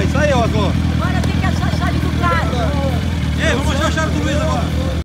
Isso aí, Osmo.